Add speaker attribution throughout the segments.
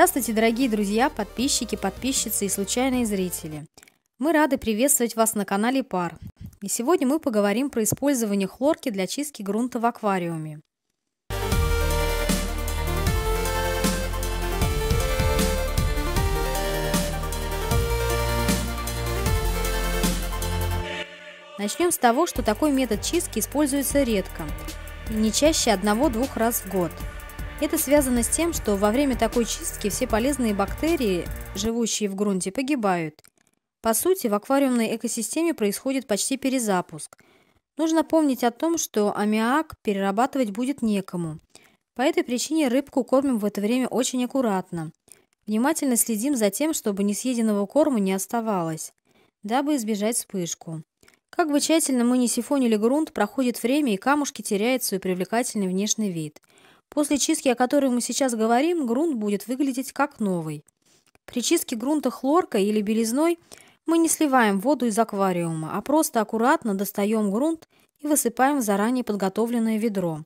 Speaker 1: Здравствуйте, дорогие друзья, подписчики, подписчицы и случайные зрители. Мы рады приветствовать вас на канале Пар. И сегодня мы поговорим про использование хлорки для чистки грунта в аквариуме. Начнем с того, что такой метод чистки используется редко, не чаще одного-двух раз в год. Это связано с тем, что во время такой чистки все полезные бактерии, живущие в грунте, погибают. По сути, в аквариумной экосистеме происходит почти перезапуск. Нужно помнить о том, что аммиак перерабатывать будет некому. По этой причине рыбку кормим в это время очень аккуратно. Внимательно следим за тем, чтобы несъеденного корма не оставалось, дабы избежать вспышку. Как бы тщательно мы ни сифонили грунт, проходит время, и камушки теряют свой привлекательный внешний вид. После чистки, о которой мы сейчас говорим, грунт будет выглядеть как новый. При чистке грунта хлоркой или белизной мы не сливаем воду из аквариума, а просто аккуратно достаем грунт и высыпаем в заранее подготовленное ведро.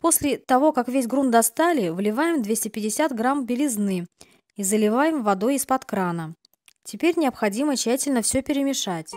Speaker 1: После того, как весь грунт достали, вливаем 250 грамм белизны и заливаем водой из-под крана. Теперь необходимо тщательно все перемешать.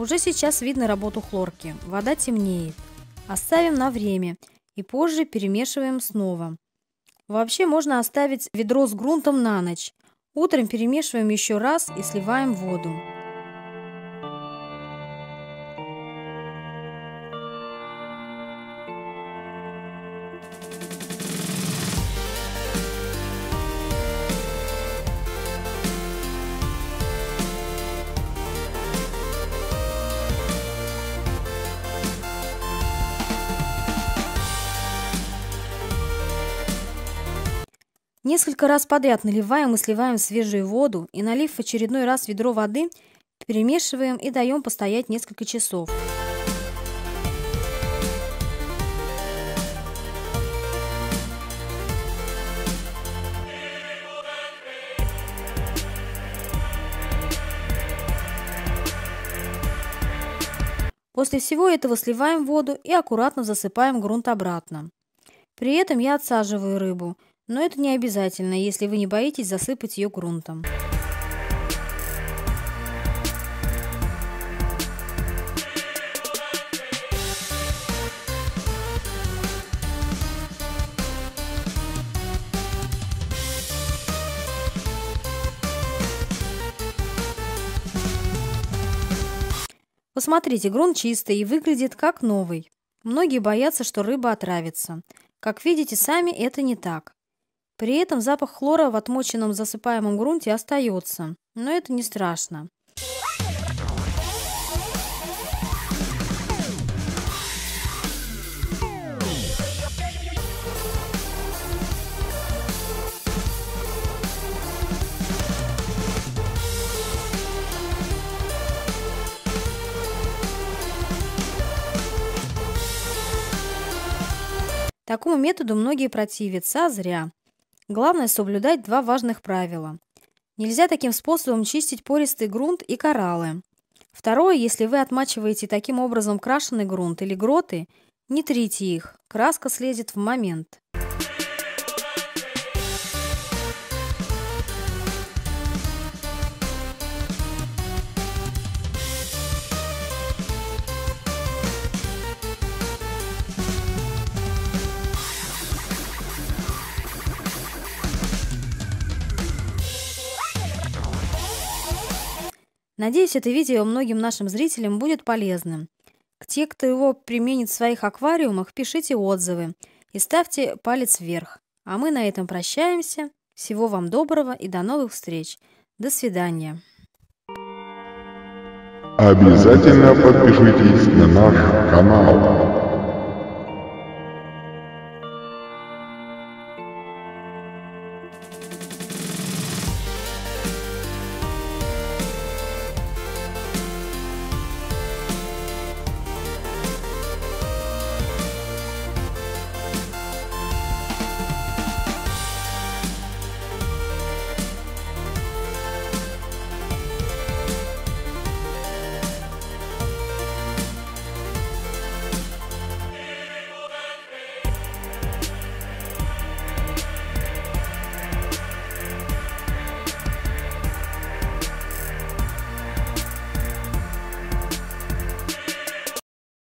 Speaker 1: Уже сейчас видно работу хлорки. Вода темнеет. Оставим на время и позже перемешиваем снова. Вообще можно оставить ведро с грунтом на ночь. Утром перемешиваем еще раз и сливаем воду. Несколько раз подряд наливаем и сливаем свежую воду и, налив в очередной раз ведро воды, перемешиваем и даем постоять несколько часов. После всего этого сливаем воду и аккуратно засыпаем грунт обратно. При этом я отсаживаю рыбу – но это не обязательно, если вы не боитесь засыпать ее грунтом. Посмотрите, грунт чистый и выглядит как новый. Многие боятся, что рыба отравится. Как видите сами, это не так. При этом запах хлора в отмоченном засыпаемом грунте остается, но это не страшно. Такому методу многие противятся, а зря. Главное соблюдать два важных правила. Нельзя таким способом чистить пористый грунт и кораллы. Второе, если вы отмачиваете таким образом крашеный грунт или гроты, не трите их, краска слезет в момент. Надеюсь, это видео многим нашим зрителям будет полезным. Те, кто его применит в своих аквариумах, пишите отзывы и ставьте палец вверх. А мы на этом прощаемся. Всего вам доброго и до новых встреч. До свидания.
Speaker 2: Обязательно подпишитесь на наш канал.